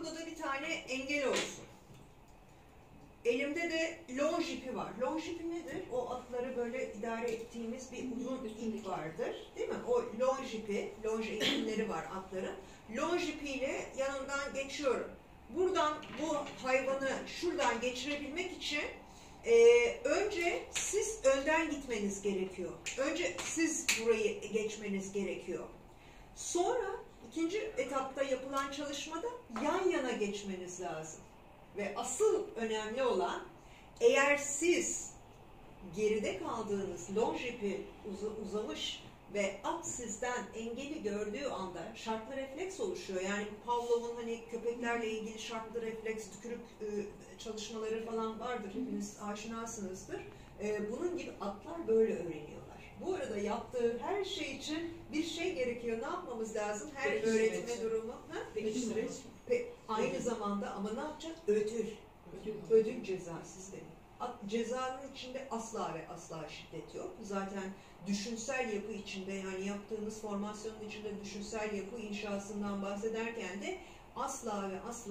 burada da bir tane engel olsun. Elimde de long ipi var. Long ipi nedir? O atları böyle idare ettiğimiz bir uzun ip vardır. Değil mi? O long ipi, long eğitimleri var atların. Long ipiyle yanından geçiyorum. Buradan bu hayvanı şuradan geçirebilmek için e, önce siz önden gitmeniz gerekiyor. Önce siz burayı geçmeniz gerekiyor. Sonra ikinci etapta yapılan çalışmada yan yana geçmeniz lazım. Ve asıl önemli olan eğer siz geride kaldığınız long ipi uz- uzamış ve at sizden engeli gördüğü anda şartlı refleks oluşuyor. Yani Pavlov'un hani köpeklerle ilgili şartlı refleks, tükürük e, çalışmaları falan vardır. Hepiniz aşinasınızdır. E, bunun gibi atlar böyle öğreniyorlar. Bu arada yaptığı her şey için bir şey gerekiyor. Ne yapmamız lazım? Her Peki, öğretme süreç. durumu. Ha? Peki süreç? Ve aynı zamanda ama ne yapacak? Ödül. Ödül ceza sistemi. Cezanın içinde asla ve asla şiddet yok. Zaten düşünsel yapı içinde yani yaptığımız formasyonun içinde düşünsel yapı inşasından bahsederken de asla ve asla